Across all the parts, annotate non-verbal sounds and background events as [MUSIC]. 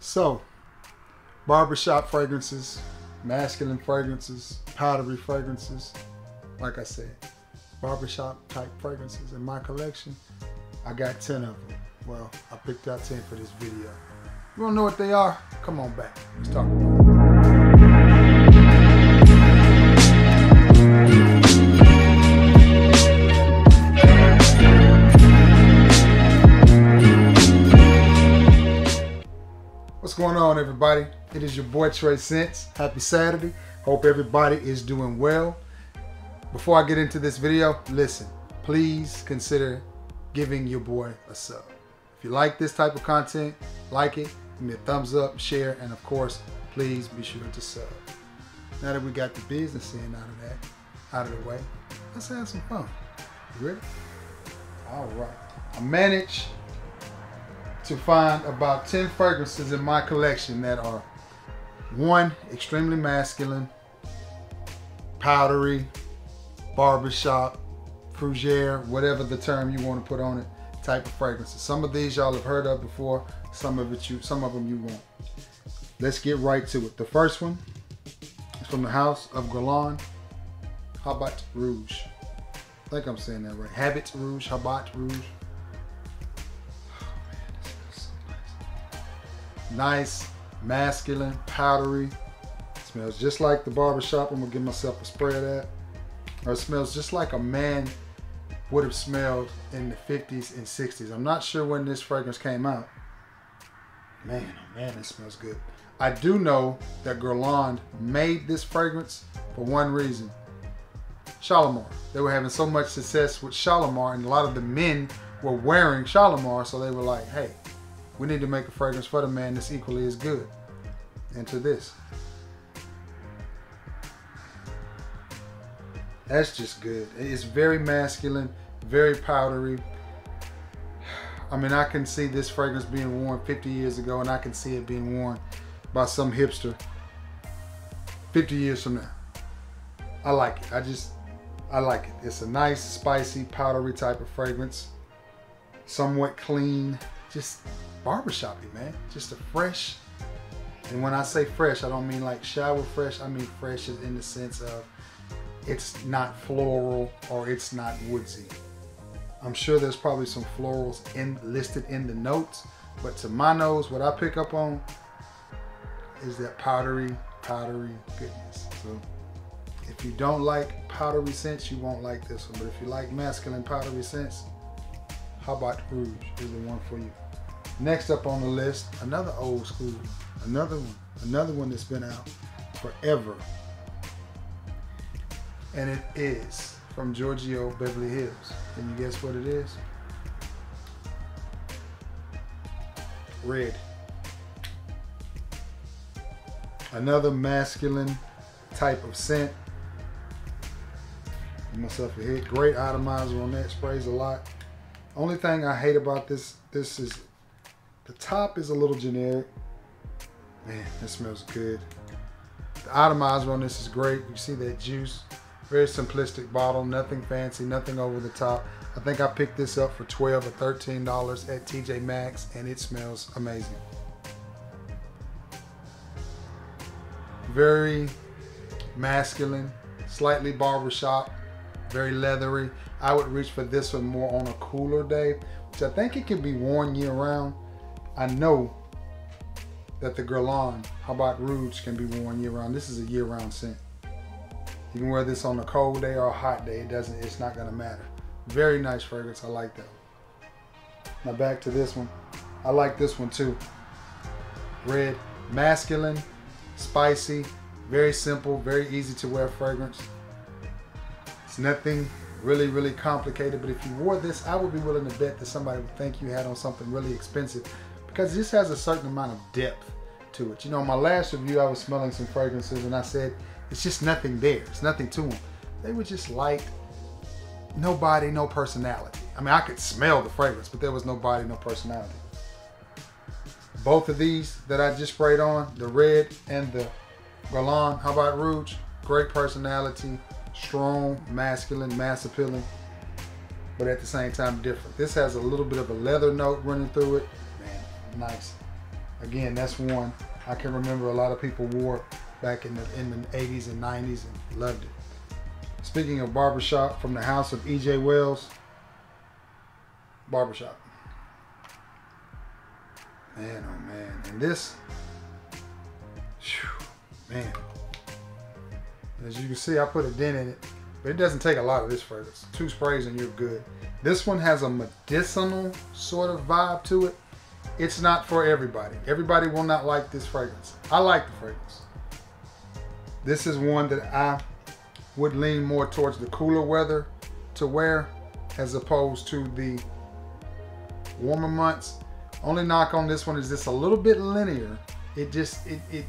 So, barbershop fragrances, masculine fragrances, powdery fragrances. Like I said, barbershop type fragrances in my collection. I got 10 of them. Well, I picked out 10 for this video. You wanna know what they are? Come on back. Let's talk about it. It is your boy TraScents. Happy Saturday. Hope everybody is doing well. Before I get into this video, listen, please consider giving your boy a sub. If you like this type of content, like it, give me a thumbs up, share, and of course, please be sure to sub. Now that we got the business end out of that, out of the way, let's have some fun. You ready? All right. I managed to find about 10 fragrances in my collection that are one, extremely masculine, powdery, barbershop, fougere, whatever the term you want to put on it, type of fragrances. Some of these y'all have heard of before, some of it you some of them you won't. Let's get right to it. The first one is from the house of Guerlain Habat Rouge. I think I'm saying that right. Habit Rouge, Habat Rouge. Oh, nice, masculine, powdery. smells just like the barbershop. I'm gonna give myself a spray of that. Or it smells just like a man would have smelled in the 50s and 60s. I'm not sure when this fragrance came out. Man, oh man, it smells good. I do know that Guerlain made this fragrance for one reason. Shalimar. They were having so much success with Shalimar and a lot of the men were wearing Shalimar, so they were like, hey, we need to make a fragrance for the man that's equally as good. Into this. That's just good. It's very masculine, very powdery. I mean, I can see this fragrance being worn 50 years ago, and I can see it being worn by some hipster 50 years from now. I like it. I just, I like it. It's a nice, spicy, powdery type of fragrance. Somewhat clean. Just barbershoppy, man. Just a fresh, and when I say fresh, I don't mean like shower fresh. I mean fresh in the sense of it's not floral or it's not woodsy. I'm sure there's probably some florals in listed in the notes, but to my nose, what I pick up on is that powdery, powdery goodness. So if you don't like powdery scents, you won't like this one. But if you like masculine powdery scents, Habit Rouge is the one for you. Next up on the list, another old school, another one, another one that's been out forever. And it is from Giorgio Beverly Hills. Can you guess what it is? Red. Another masculine type of scent. Give myself a hit. Great atomizer on that. Sprays a lot. Only thing I hate about this, this is the top is a little generic. Man, it smells good. The atomizer on this is great. You see that juice. Very simplistic bottle, nothing fancy, nothing over the top. I think I picked this up for 12 or $13 at TJ Maxx and it smells amazing. Very masculine, slightly barbershop, very leathery. I would reach for this one more on a cooler day, which I think it can be worn year round. I know that the Guerlain Habat Rouge can be worn year round. This is a year round scent. You can wear this on a cold day or a hot day. It doesn't, it's not gonna matter. Very nice fragrance, I like that. Now back to this one. I like this one too. Red, masculine, spicy, very simple, very easy to wear fragrance. It's nothing really, really complicated, but if you wore this, I would be willing to bet that somebody would think you had on something really expensive because this has a certain amount of depth to it. You know, my last review, I was smelling some fragrances and I said, it's just nothing there. It's nothing to them. They were just light, no body, no personality. I mean, I could smell the fragrance, but there was no body, no personality. Both of these that I just sprayed on, the red and the Guerlain, how about Rouge, great personality, strong, masculine, mass appealing, but at the same time different. This has a little bit of a leather note running through it. Nice. Again, that's one I can remember a lot of people wore back in the in the 80s and 90s and loved it. Speaking of barbershop, from the house of EJ Wells, barbershop. Man, oh man. And this, whew, man. As you can see, I put a dent in it, but it doesn't take a lot of this for fragrance. Two sprays and you're good. This one has a medicinal sort of vibe to it. It's not for everybody. Everybody will not like this fragrance. I like the fragrance. This is one that I would lean more towards the cooler weather to wear as opposed to the warmer months. Only knock on this one is just a little bit linear. It just, it, it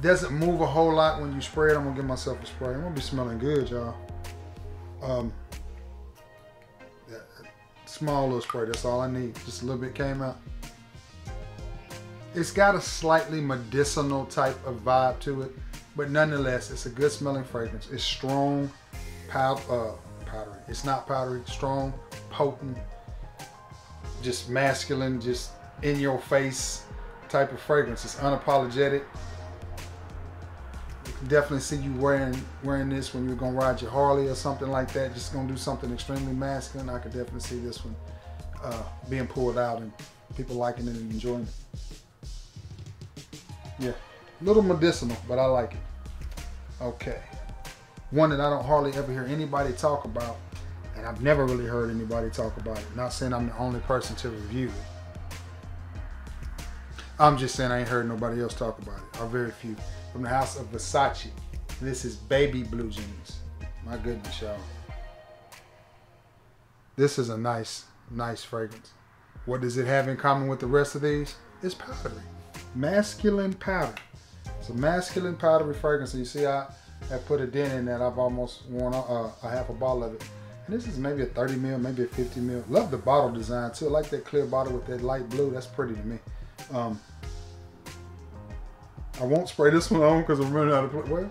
doesn't move a whole lot when you spray it. I'm gonna give myself a spray. I'm gonna be smelling good, y'all. Um, small little spray, that's all I need. Just a little bit came out. It's got a slightly medicinal type of vibe to it, but nonetheless, it's a good smelling fragrance. It's strong, pow uh, powdery. It's not powdery, strong, potent, just masculine, just in your face type of fragrance. It's unapologetic. Definitely see you wearing wearing this when you're gonna ride your Harley or something like that. Just gonna do something extremely masculine. I could definitely see this one uh, being pulled out and people liking it and enjoying it. Yeah, a little medicinal, but I like it. Okay. One that I don't hardly ever hear anybody talk about and I've never really heard anybody talk about it. Not saying I'm the only person to review it. I'm just saying I ain't heard nobody else talk about it, or very few. From the house of Versace. This is baby blue jeans. My goodness, y'all. This is a nice, nice fragrance. What does it have in common with the rest of these? It's powdery. Masculine powder. It's a masculine powdery fragrance. And you see I have put a dent in that. I've almost worn a, a half a bottle of it. And this is maybe a 30 mil, maybe a 50 mil. Love the bottle design too. I like that clear bottle with that light blue. That's pretty to me. Um, I won't spray this one on because I'm running out of place. Well,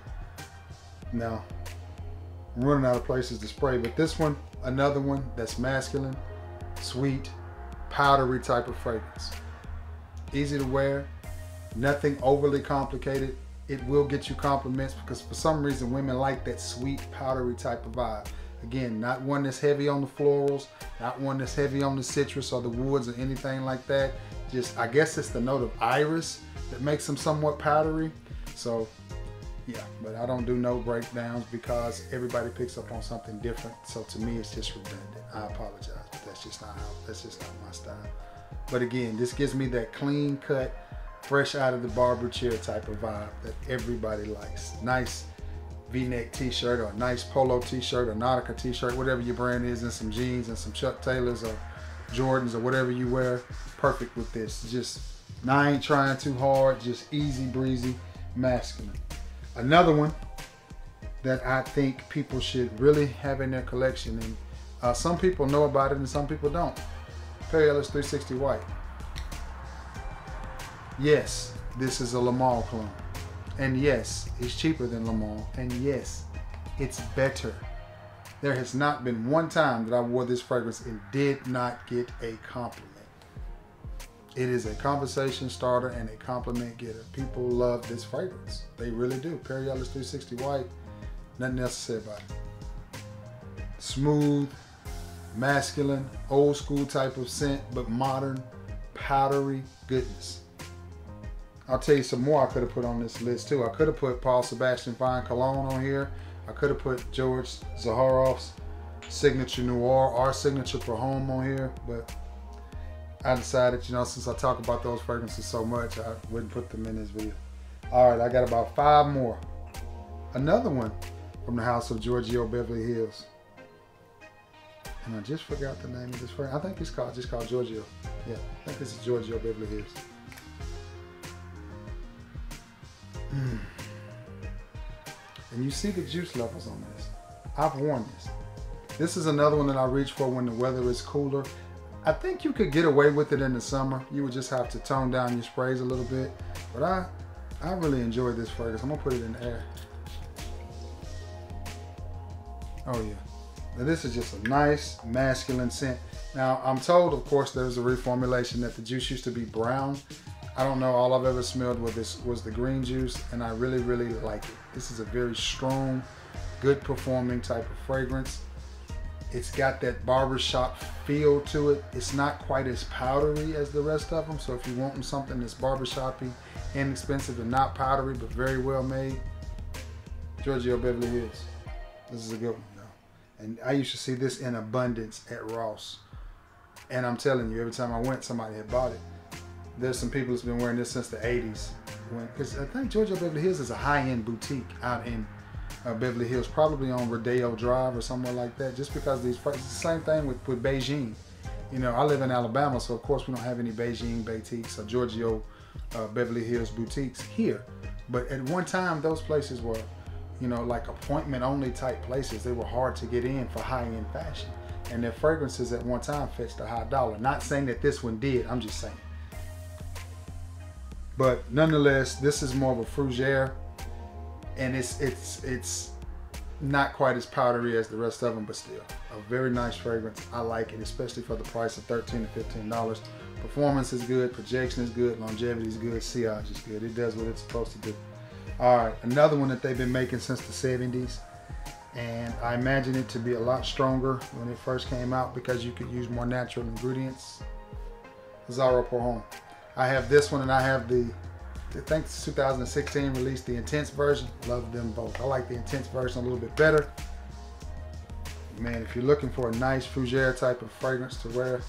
no. I'm running out of places to spray. But this one, another one that's masculine, sweet, powdery type of fragrance. Easy to wear, nothing overly complicated. It will get you compliments because for some reason women like that sweet, powdery type of vibe. Again, not one that's heavy on the florals, not one that's heavy on the citrus or the woods or anything like that. Just, I guess it's the note of iris that makes them somewhat powdery. So yeah, but I don't do no breakdowns because everybody picks up on something different. So to me, it's just redundant. I apologize, but that's just not how, that's just not my style. But again, this gives me that clean cut, fresh out of the barber chair type of vibe that everybody likes. Nice v-neck t-shirt or a nice polo t-shirt or Nautica t-shirt, whatever your brand is, and some jeans and some Chuck Taylors or Jordans or whatever you wear, perfect with this. Just, I ain't trying too hard, just easy breezy, masculine. Another one that I think people should really have in their collection, and uh, some people know about it and some people don't. Perry Ellis 360 White. Yes, this is a Le Male clone. And yes, it's cheaper than Le Male. And yes, it's better. There has not been one time that I wore this fragrance and did not get a compliment. It is a conversation starter and a compliment getter. People love this fragrance. They really do. Perry Ellis 360 White, nothing else to say about it. Smooth, masculine, old school type of scent, but modern, powdery goodness. I'll tell you some more I could have put on this list too. I could have put Paul Sebastian Fine Cologne on here. I could have put George Zaharoff's Signature Noir, our Signature Pour Homme on here, but I decided, you know, since I talk about those fragrances so much, I wouldn't put them in this video. All right, I got about five more. Another one from the house of Giorgio Beverly Hills. And I just forgot the name of this fragrance. I think it's called just called Giorgio. Yeah, I think this is Giorgio Beverly Hills. Mm. And you see the juice levels on this. I've worn this. This is another one that I reach for when the weather is cooler. I think you could get away with it in the summer. You would just have to tone down your sprays a little bit. But I, I really enjoy this fragrance. I'm gonna put it in the air. Oh yeah. Now this is just a nice masculine scent. Now I'm told, of course, there's a reformulation that the juice used to be brown I don't know. All I've ever smelled was this was the green juice, and I really, really like it. This is a very strong, good performing type of fragrance. It's got that barbershop feel to it. It's not quite as powdery as the rest of them. So if you're wanting something that's barbershoppy, inexpensive and not powdery, but very well made, Giorgio Beverly Hills. This is a good one though. And I used to see this in abundance at Ross. And I'm telling you, every time I went, somebody had bought it. There's some people that's been wearing this since the 80s. Because I think Giorgio Beverly Hills is a high-end boutique out in uh, Beverly Hills, probably on Rodeo Drive or somewhere like that. Just because these, the same thing with, with Bijan. You know, I live in Alabama, so of course we don't have any Bijan boutiques or Giorgio uh, Beverly Hills boutiques here. But at one time, those places were, you know, like appointment only type places. They were hard to get in for high end fashion. And their fragrances at one time fetched a high dollar. Not saying that this one did, I'm just saying. But nonetheless, this is more of a fougere, and it's it's it's not quite as powdery as the rest of them, but still a very nice fragrance. I like it, especially for the price of 13 to 15 dollars. Performance is good, projection is good, longevity is good, sillage is good. It does what it's supposed to do. All right, another one that they've been making since the 70s, and I imagine it to be a lot stronger when it first came out because you could use more natural ingredients. Azzaro Pour Homme. I have this one and I have the, I think 2016 released the Intense version. Love them both. I like the Intense version a little bit better. Man, if you're looking for a nice fougere type of fragrance to wear,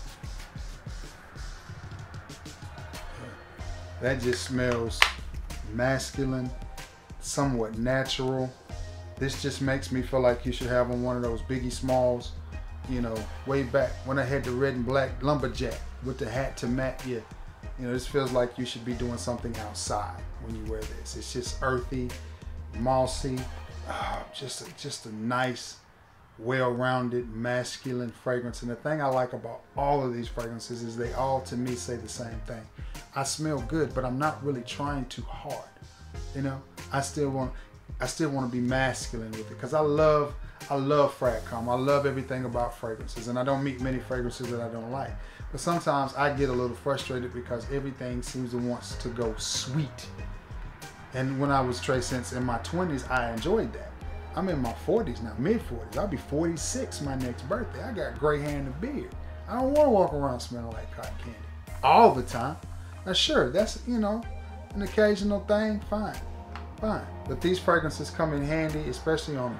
that just smells masculine, somewhat natural. This just makes me feel like you should have on one of those Biggie Smalls, you know, way back when I had the red and black lumberjack with the hat to match. Yeah, you know, this feels like you should be doing something outside when you wear this. It's just earthy, mossy, uh, just a, just a nice, well-rounded, masculine fragrance. And the thing I like about all of these fragrances is they all, to me, say the same thing. I smell good, but I'm not really trying too hard. You know, I still want, I still want to be masculine with it because I love, I love Fragcomm. I love everything about fragrances, and I don't meet many fragrances that I don't like. But sometimes I get a little frustrated because everything seems to wants to go sweet. And when I was TraScents in my 20s, I enjoyed that. I'm in my 40s now, mid 40s. I'll be 46 my next birthday. I got gray hair and a beard. I don't want to walk around smelling like cotton candy all the time. Now, sure, that's, you know, an occasional thing, fine, fine. But these fragrances come in handy, especially on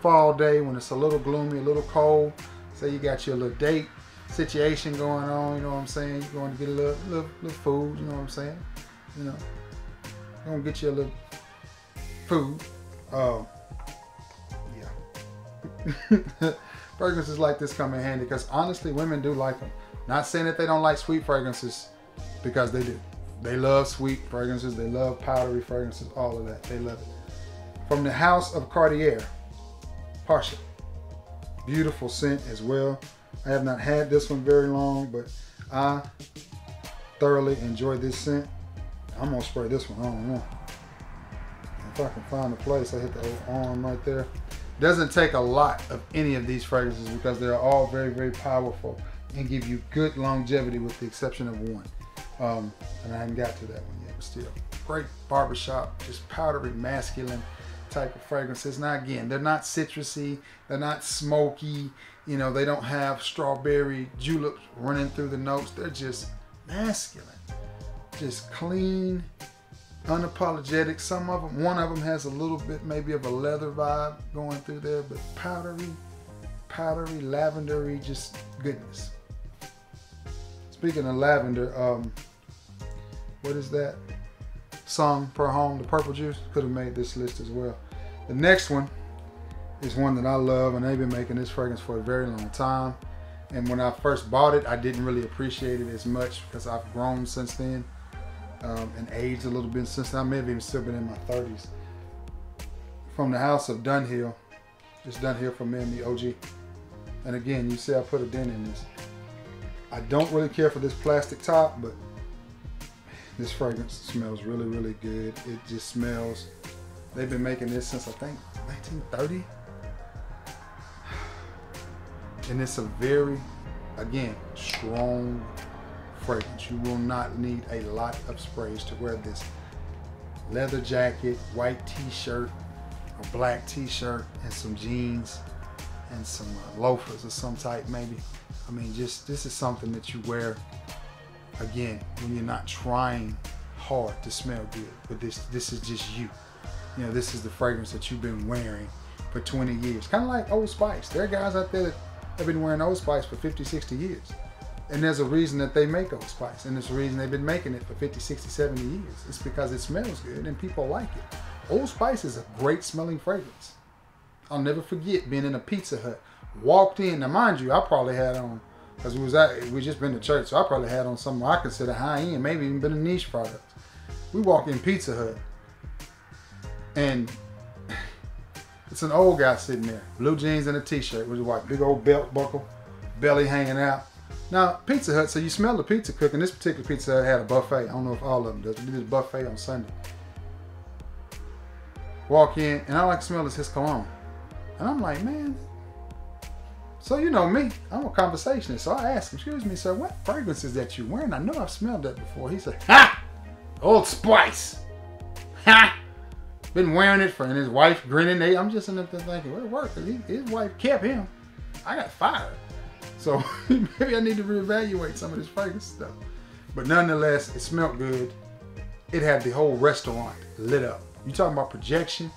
fall day when it's a little gloomy, a little cold. Say you got your little date situation going on, you know what I'm saying? You're going to get a little, little, little food, you know what I'm saying? You know, you're going to get you a little food. Um, yeah. [LAUGHS] fragrances like this come in handy because honestly, women do like them. Not saying that they don't like sweet fragrances because they do. They love sweet fragrances. They love powdery fragrances, all of that. They love it. From the house of Cartier, Pasha. Beautiful scent as well. I have not had this one very long, but I thoroughly enjoy this scent. I'm gonna spray this one on. If I can find a place, I hit the old arm right there. Doesn't take a lot of any of these fragrances because they're all very, very powerful and give you good longevity with the exception of one. Um, and I haven't got to that one yet, but still. Great barbershop, just powdery, masculine type of fragrances. Now again, they're not citrusy, they're not smoky, you know, they don't have strawberry juleps running through the notes. They're just masculine, just clean, unapologetic. Some of them, one of them has a little bit maybe of a leather vibe going through there, but powdery, powdery, lavendery, just goodness. Speaking of lavender, um, what is that? Song Pour home? the purple juice, could have made this list as well. The next one is one that I love and they've been making this fragrance for a very long time. And when I first bought it, I didn't really appreciate it as much because I've grown since then um, and aged a little bit since then. I may have even still been in my 30s. From the house of Dunhill, just Dunhill from me and the OG. And again, you see I put a dent in this. I don't really care for this plastic top, but this fragrance smells really, really good. It just smells, they've been making this since I think 1930. And it's a very, again, strong fragrance. You will not need a lot of sprays to wear this leather jacket, white t-shirt, a black t-shirt, and some jeans and some uh, loafers of some type maybe. I mean, just this is something that you wear again when you're not trying hard to smell good, but this this is just you. You know, this is the fragrance that you've been wearing for 20 years. Kind of like Old Spice. There are guys out there that have been wearing Old Spice for 50, 60 years. And there's a reason that they make Old Spice. And there's a reason they've been making it for 50, 60, 70 years. It's because it smells good and people like it. Old Spice is a great smelling fragrance. I'll never forget being in a Pizza Hut. Walked in. Now, mind you, I probably had on, because we was at, we just been to church, so I probably had on something I consider high end, maybe even been a niche product. We walk in Pizza Hut, and it's an old guy sitting there, blue jeans and a t-shirt with a white big old belt buckle, belly hanging out. Now, Pizza Hut, so you smell the pizza cooking. This particular Pizza Hut had a buffet. I don't know if all of them does. We did a buffet on Sunday. Walk in, and all I can smell is his cologne. And I'm like, man, so you know me, I'm a conversationist. So I ask him, excuse me, sir, what fragrance is that you wearing? I know I've smelled that before. He said, ha! Old Spice. Ha! Been wearing it for, and his wife grinning. They, I'm just in there thinking, well, it worked. He, his wife kept him. I got fired. So [LAUGHS] maybe I need to reevaluate some of this fragrance stuff. But nonetheless, it smelled good. It had the whole restaurant lit up. You talking about projection?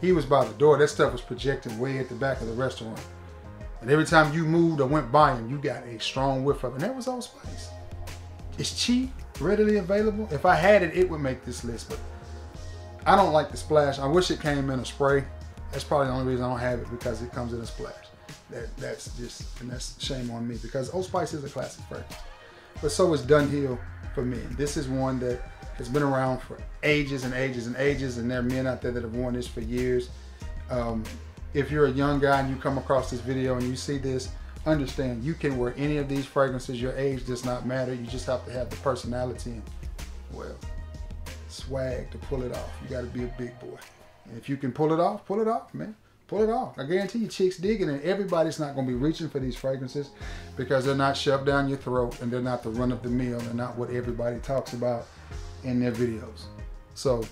He was by the door. That stuff was projecting way at the back of the restaurant. And every time you moved or went by him, you got a strong whiff of it. And that was Old Spice. It's cheap, readily available. If I had it, it would make this list. But I don't like the splash. I wish it came in a spray. That's probably the only reason I don't have it because it comes in a splash. That that's just and that's shame on me because Old Spice is a classic fragrance. But so is Dunhill for me. This is one that has been around for ages and ages and ages, and there are men out there that have worn this for years. Um, if you're a young guy and you come across this video and you see this, understand you can wear any of these fragrances. Your age does not matter. You just have to have the personality and, well, swag to pull it off. You got to be a big boy. And if you can pull it off, pull it off, man. Pull it off. I guarantee you, chicks digging and Everybody's not going to be reaching for these fragrances because they're not shoved down your throat and they're not the run of the mill. They're not what everybody talks about in their videos. So,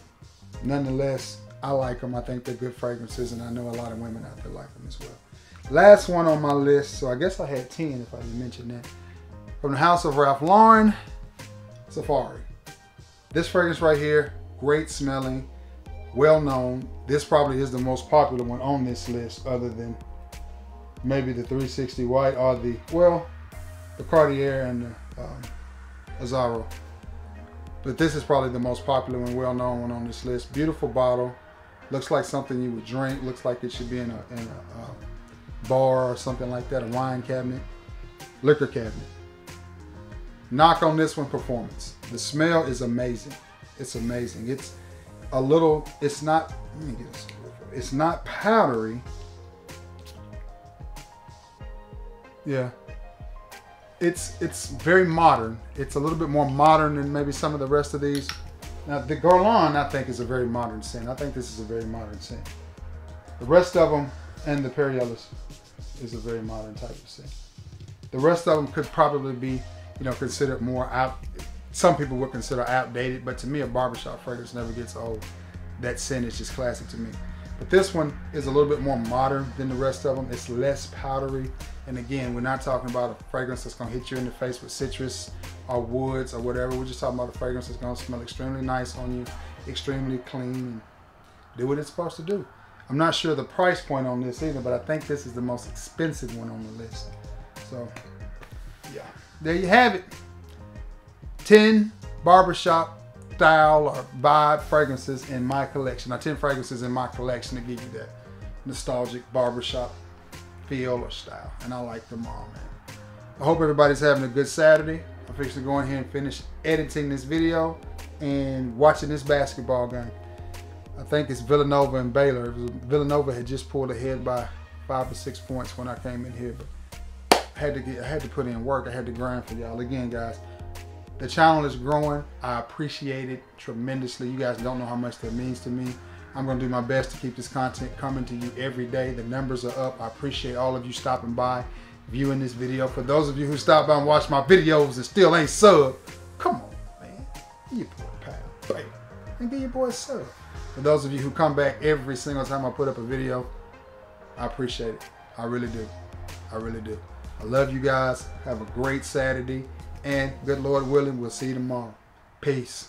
nonetheless, I like them. I think they're good fragrances, and I know a lot of women out there like them as well. Last one on my list, so I guess I had 10 if I didn't mention that. From the house of Ralph Lauren, Safari. This fragrance right here, great smelling, well known. This probably is the most popular one on this list, other than maybe the 360 White or the, well, the Cartier and the um, Azzaro. But this is probably the most popular and well known one on this list. Beautiful bottle. Looks like something you would drink. Looks like it should be in a, in a uh, bar or something like that, a wine cabinet, liquor cabinet. Knock on this one, performance. The smell is amazing. It's amazing. It's a little, it's not, let me get this. It's not powdery. Yeah. It's it's very modern. It's a little bit more modern than maybe some of the rest of these. Now, the Guerlain, I think, is a very modern scent. I think this is a very modern scent. The rest of them, and the Perry Ellis, is a very modern type of scent. The rest of them could probably be, you know, considered more out. Some people would consider outdated, but to me, a barbershop fragrance never gets old. That scent is just classic to me. But this one is a little bit more modern than the rest of them. It's less powdery. And again, we're not talking about a fragrance that's gonna hit you in the face with citrus or woods or whatever. We're just talking about a fragrance that's gonna smell extremely nice on you, extremely clean, and do what it's supposed to do. I'm not sure the price point on this either, but I think this is the most expensive one on the list. So, yeah, there you have it. 10 barbershop style or vibe fragrances in my collection. Now 10 fragrances in my collection to give you that nostalgic barbershop feel or style. And I like them all, man. I hope everybody's having a good Saturday. I'm fixing to go in here and finish editing this video and watching this basketball game. I think it's Villanova and Baylor. Villanova had just pulled ahead by five or six points when I came in here, but had to get, I had to put in work. I had to grind for y'all. Again, guys, the channel is growing. I appreciate it tremendously. You guys don't know how much that means to me. I'm to do my best to keep this content coming to you every day. The numbers are up. I appreciate all of you stopping by, viewing this video. For those of you who stop by and watch my videos and still ain't sub, come on, man. Give your boy a pound, baby. And give your boy a sub. For those of you who come back every single time I put up a video, I appreciate it. I really do. I really do. I love you guys. Have a great Saturday. And good Lord willing, we'll see you tomorrow. Peace.